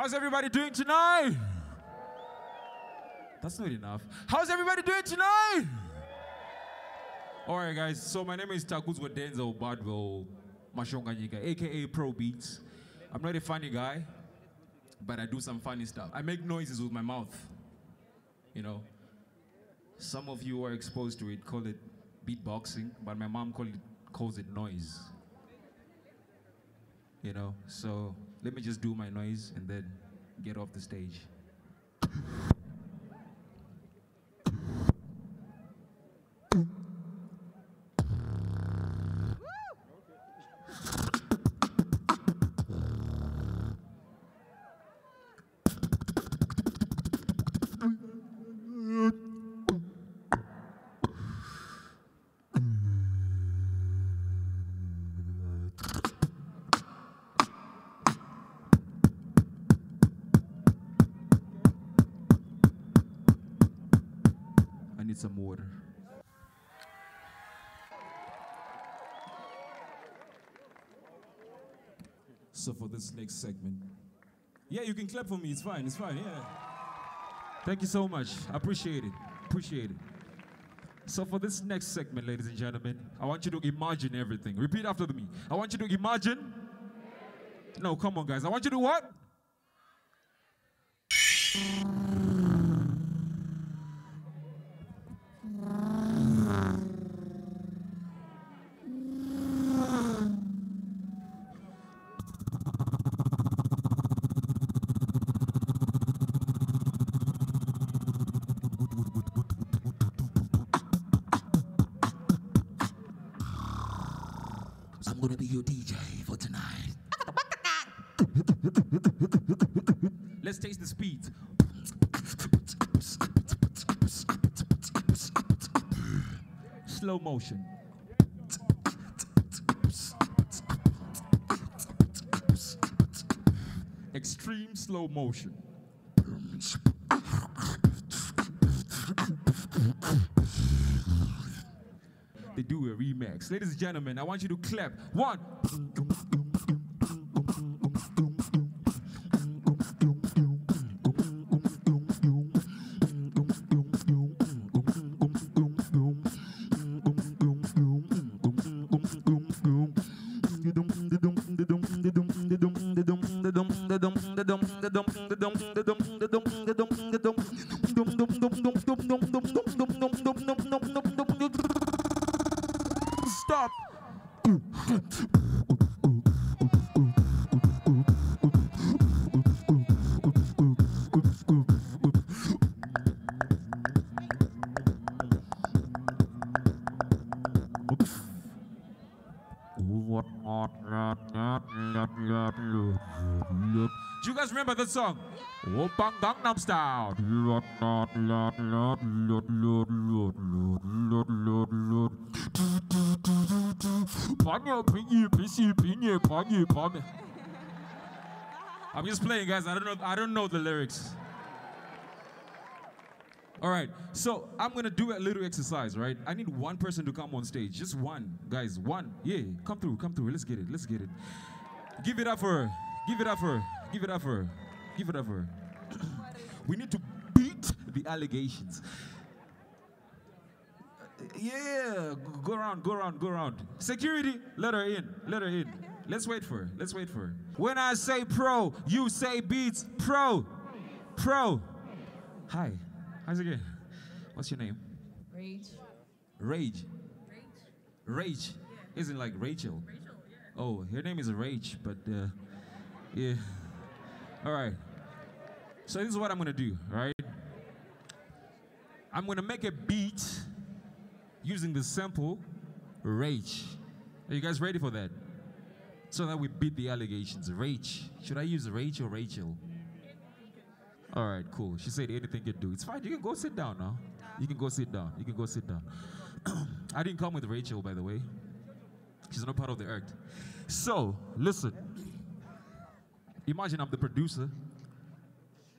How's everybody doing tonight? That's not enough. How's everybody doing tonight? All right, guys. So my name is Takuzwa Denzel Badville Mashonganyika, aka Probeatz. I'm not a funny guy, but I do some funny stuff. I make noises with my mouth. You know, some of you are exposed to it, call it beatboxing, but my mom call it, calls it noise. You know, so let me just do my noise and then get off the stage. Some water. So for this next segment, yeah, you can clap for me. It's fine. It's fine. Yeah. Thank you so much. I appreciate it. Appreciate it. So for this next segment, ladies and gentlemen, I want you to imagine everything. Repeat after me. I want you to imagine. No, come on, guys. I want you to what? I'm gonna be your DJ for tonight. Let's taste the speed. Slow motion. Extreme slow motion. Do a remix. Ladies and gentlemen, I want you to clap. One. Stop. Do you guys remember that song? Oh, Oppa Gangnam Style. I'm just playing, guys. I don't know. I don't know the lyrics. All right, so I'm gonna do a little exercise, right? I need one person to come on stage, just one, guys, one. Yeah, come through, come through. Let's get it, let's get it. Give it up for her. Give it up for her. Give it up for her. Give it up for her. we need to beat the allegations. Yeah, go around, go around, go around. Security, let her in, let her in. Let's wait for her, let's wait for her. When I say pro, you say beats. Pro, pro. Hi, how's it going? What's your name? Rage. Rage. Rage. Isn't like Rachel. Rachel. Oh, her name is Rage, but uh, yeah. All right. So this is what I'm gonna do, right? I'm gonna make a beat using the sample Rage. Are you guys ready for that? So that we beat the allegations. Rage. Should I use Rage or Rachel? All right, cool. She said anything you do. It's fine. You can go sit down now. You can go sit down. You can go sit down. I didn't come with Rachel, by the way. She's not part of the act. So, listen. Imagine I'm the producer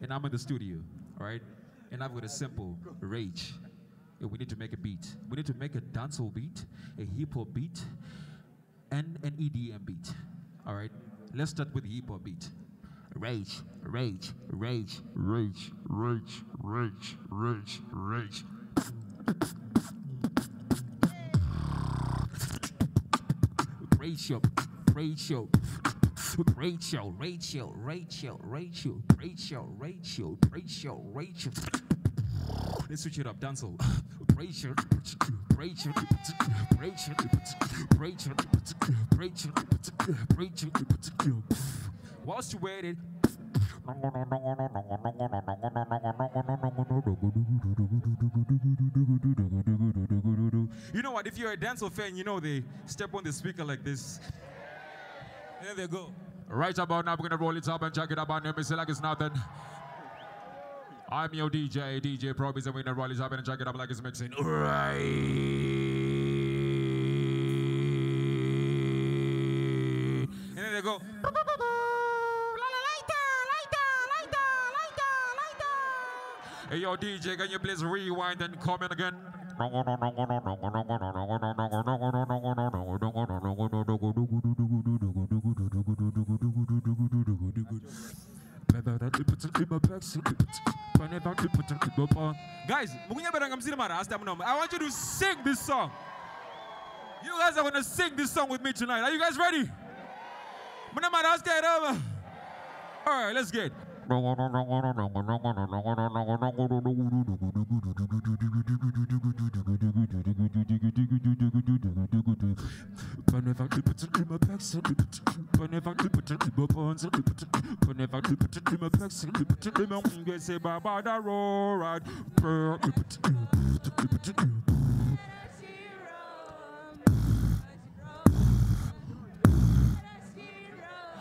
and I'm in the studio, all right? And I've got a simple rage. We need to make a beat. We need to make a dancehall beat, a hip hop beat, and an EDM beat. All right? Let's start with the hip hop beat. rage, rage, rage, rage, rage, rage, rage, rage. Rachel, Rachel, Rachel, Rachel, Rachel, Rachel, Rachel, Rachel, Rachel, Rachel. Let's switch it up. Dance all. Rachel, Rachel, Rachel, Rachel, Rachel, Rachel. Whilst you waited, you know what? If you're a dancehall fan, you know they step on the speaker like this. Then they go. Right about now, we're gonna roll it up and check it up on them. It's like it's nothing. I'm your DJ, DJ Probeatz, and roll it up and check it up like it's mixing. Right. And then they go. Hey yo, DJ, can you please rewind and come in again? Guys, I want you to sing this song. You guys are going to sing this song with me tonight. Are you guys ready? All right, let's get it. Whenever you put it in my pants, you put it. Whenever you put it in my pants, you put it. Whenever you put it in my pants, you put it. You put it in my pants, you put it.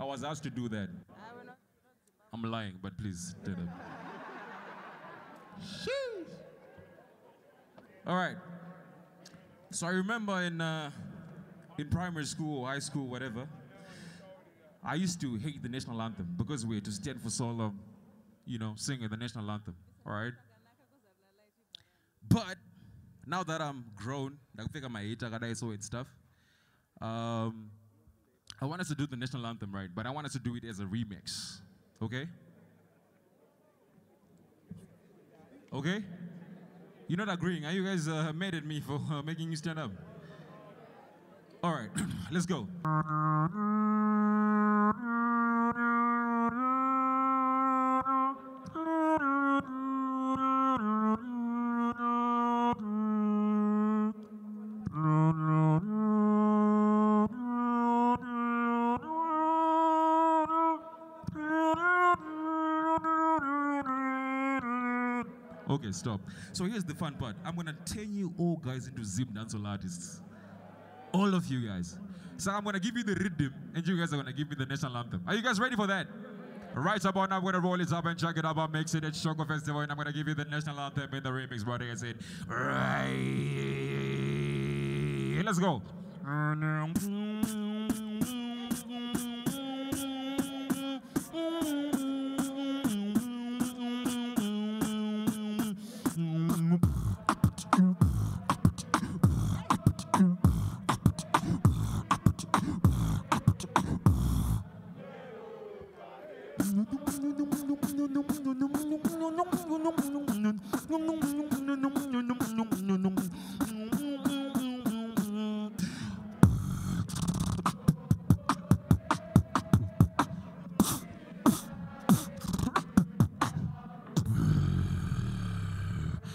I was asked to do that. I'm lying, but please stand up. All right. So I remember in uh, in primary school, high school, whatever, I used to hate the national anthem because we had to stand for so long, you know, singing the national anthem. All right. But now that I'm grown, I I nakufika my age, so and stuff. Um, I want us to do the national anthem, right? But I want us to do it as a remix. Okay? Okay? You're not agreeing. Are you guys uh, mad at me for uh, making you stand up? All right, let's go. Okay, stop. So here's the fun part. I'm gonna turn you all guys into Zim dancehall artists. All of you guys. So I'm gonna give you the rhythm, and you guys are gonna give me the national anthem. Are you guys ready for that? Right about now, I'm gonna roll it up and check it up and mix it at Shoko Festival, and I'm gonna give you the national anthem in the remix, brother. I said, right. Let's go.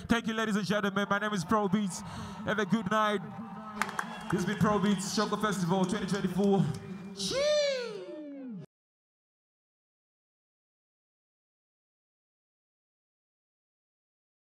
Thank you, ladies and gentlemen. My name is Probeatz. Have a good night. This has been Pro Beats Shoko Festival 2024. Cheers!